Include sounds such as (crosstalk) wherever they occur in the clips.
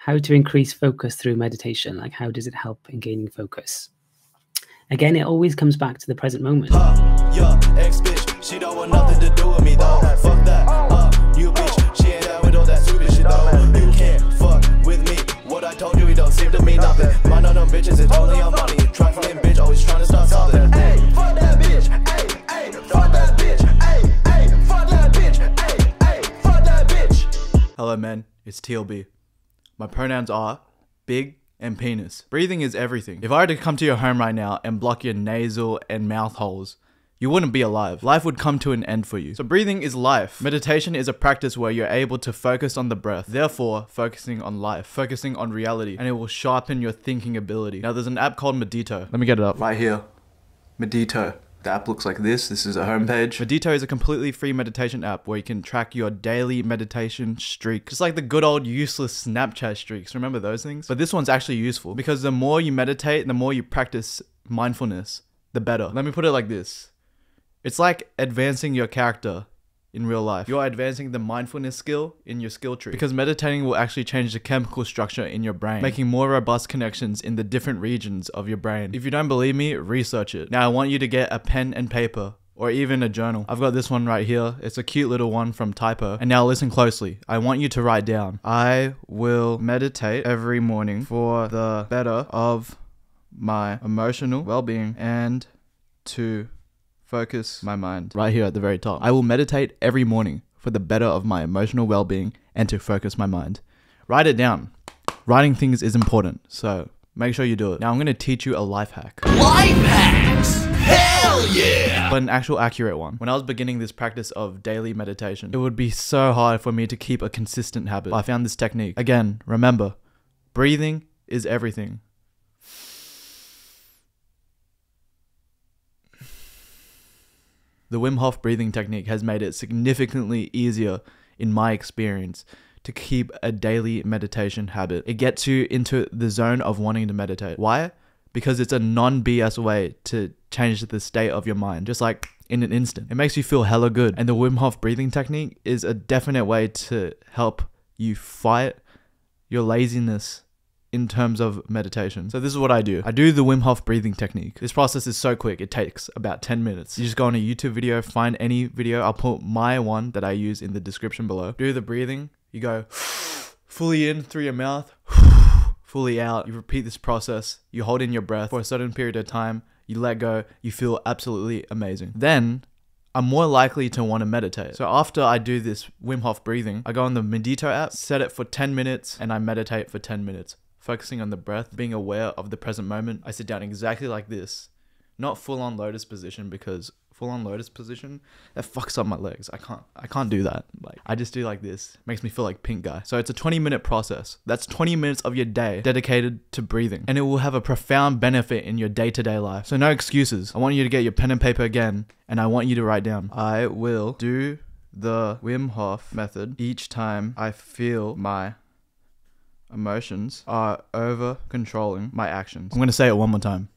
how to increase focus through meditation. Like, how does it help in gaining focus? Again, it always comes back to the present moment. Yeah, ex bitch, she don't want nothing to do with me though. Fuck that, uh, you bitch, she ain't down with all that stupid shit though. You can't fuck with me. What I told you, it don't seem to mean nothing. Mind on them bitches, it's only on money. Trifling bitch, always trying to start something. Hey, fuck that bitch. Hey, hey, fuck that bitch. Hey, hey, fuck that bitch. Hey, hey, fuck that bitch. Hello, men. It's TLB. My pronouns are big and penis. Breathing is everything. If I were to come to your home right now and block your nasal and mouth holes, you wouldn't be alive. Life would come to an end for you. So breathing is life. Meditation is a practice where you're able to focus on the breath, therefore focusing on life, focusing on reality, and it will sharpen your thinking ability. Now there's an app called Medito. Let me get it up. Right here. Medito. The app looks like this. This is a homepage. Medito is a completely free meditation app where you can track your daily meditation streak. Just like the good old useless Snapchat streaks. Remember those things? But this one's actually useful because the more you meditate, the more you practice mindfulness, the better. Let me put it like this. It's like advancing your character in real life. You're advancing the mindfulness skill in your skill tree because meditating will actually change the chemical structure in your brain, making more robust connections in the different regions of your brain. If you don't believe me, research it. Now I want you to get a pen and paper or even a journal. I've got this one right here. It's a cute little one from Typo. And now listen closely. I want you to write down. I will meditate every morning for the better of my emotional well-being and to focus my mind right here at the very top. I will meditate every morning for the better of my emotional well being and to focus my mind. Write it down. Writing things is important, so make sure you do it. Now I'm going to teach you a life hack, Life hacks. Hell yeah. but an actual accurate one. When I was beginning this practice of daily meditation, it would be so hard for me to keep a consistent habit. I found this technique. Again, remember, breathing is everything. The Wim Hof breathing technique has made it significantly easier, in my experience, to keep a daily meditation habit. It gets you into the zone of wanting to meditate. Why? Because it's a non BS way to change the state of your mind, just like in an instant. It makes you feel hella good. And the Wim Hof breathing technique is a definite way to help you fight your laziness in terms of meditation. So this is what I do. I do the Wim Hof breathing technique. This process is so quick. It takes about 10 minutes. You just go on a YouTube video, find any video. I'll put my one that I use in the description below. Do the breathing. You go (sighs) fully in through your mouth, (sighs) fully out. You repeat this process. You hold in your breath for a certain period of time. You let go. You feel absolutely amazing. Then I'm more likely to want to meditate. So after I do this Wim Hof breathing, I go on the Medito app, set it for 10 minutes, and I meditate for 10 minutes focusing on the breath, being aware of the present moment. I sit down exactly like this, not full on lotus position because full on lotus position that fucks up my legs. I can't I can't do that. Like I just do like this. Makes me feel like pink guy. So it's a 20 minute process. That's 20 minutes of your day dedicated to breathing and it will have a profound benefit in your day-to-day life. So no excuses. I want you to get your pen and paper again and I want you to write down. I will do the Wim Hof method each time I feel my emotions are over controlling my actions. I'm going to say it one more time.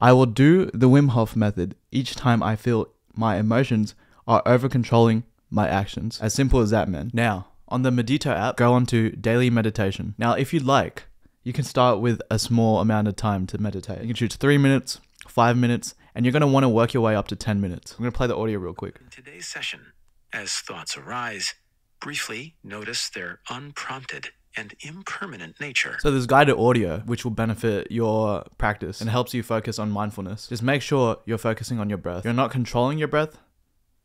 I will do the Wim Hof method each time I feel my emotions are over controlling my actions. As simple as that, man. Now, on the Medito app, go on to daily meditation. Now, if you'd like, you can start with a small amount of time to meditate. You can choose three minutes, five minutes, and you're going to want to work your way up to 10 minutes. I'm going to play the audio real quick. In today's session, as thoughts arise, briefly notice their unprompted and impermanent nature. So there's guided audio which will benefit your practice and helps you focus on mindfulness. Just make sure you're focusing on your breath. You're not controlling your breath.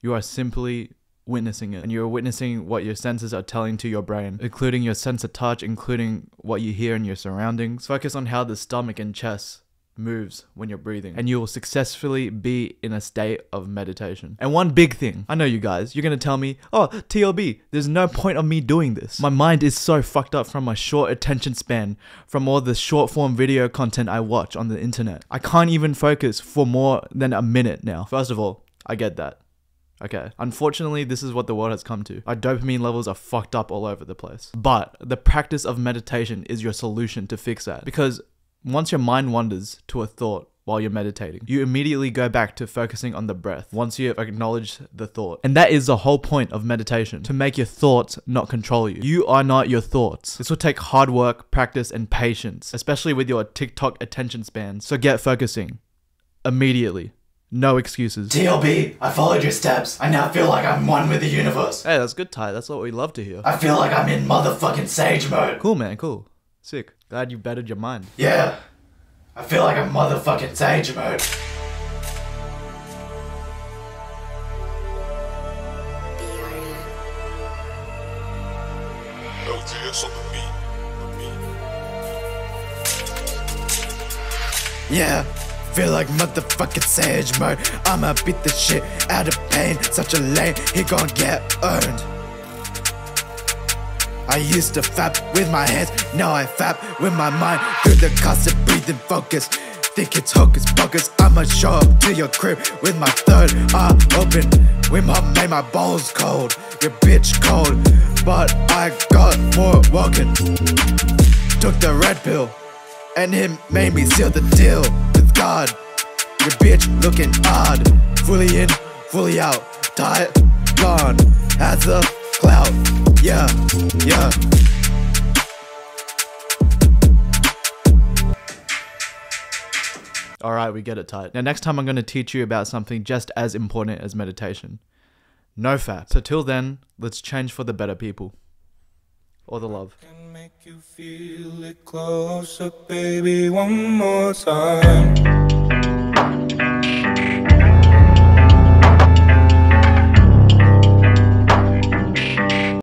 You are simply witnessing it and you're witnessing what your senses are telling to your brain, including your sense of touch, including what you hear in your surroundings. Focus on how the stomach and chest moves when you're breathing and you will successfully be in a state of meditation. And one big thing, I know you guys, you're gonna tell me, oh, TLB, there's no point of me doing this. My mind is so fucked up from my short attention span, from all the short form video content I watch on the internet. I can't even focus for more than a minute now. First of all, I get that. Okay. Unfortunately, this is what the world has come to. Our dopamine levels are fucked up all over the place. But the practice of meditation is your solution to fix that. Because once your mind wanders to a thought while you're meditating. You immediately go back to focusing on the breath once you have acknowledged the thought. And that is the whole point of meditation to make your thoughts not control you. You are not your thoughts. This will take hard work, practice, and patience, especially with your TikTok attention span. So get focusing immediately. No excuses. TLB, I followed your steps. I now feel like I'm one with the universe. Hey, that's good, Ty. That's what we love to hear. I feel like I'm in motherfucking sage mode. Cool, man. Cool. Sick. Glad you bettered your mind. Yeah. I feel like I'm motherfucking sage mode. LTS on the beat. Yeah. Feel like motherfucking sage mode. I'ma beat the shit out of pain. Such a lane, he gon' get earned. I used to fap with my hands, now I fap with my mind. Through the constant breathing focus. Think it's hocus pocus. I'ma show up to your crib with my third eye open. Wim Hof made my balls cold, your bitch cold. But I got more walking. Took the red pill, and him made me seal the deal with God. Your bitch looking odd, fully in, fully out, tight, gone, has a clout, yeah, yeah. All right, we get it tight. Now, next time I'm going to teach you about something just as important as meditation. No fap. So, till then, let's change for the better people. Or the love. Can make you feel it closer, baby, one more time.